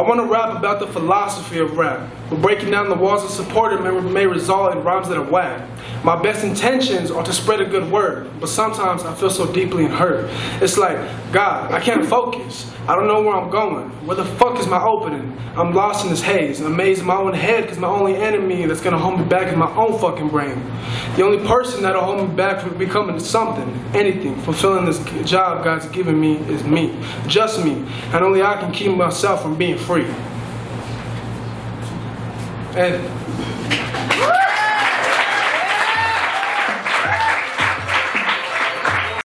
want to rap about the philosophy of rap, but breaking down the walls of support it may, result in rhymes that are whack. My best intentions are to spread a good word, but sometimes I feel so deeply hurt. It's like, God, I can't focus. I don't know where I'm going. Where the fuck is my opening? I'm lost in this haze, And I'm amazed in my own head, because my only enemy that's gonna hold me back is my own fucking brain. The only person that'll hold me back from becoming something, anything, fulfilling this job God's given me is me. Just me. And only I can keep myself from being free. And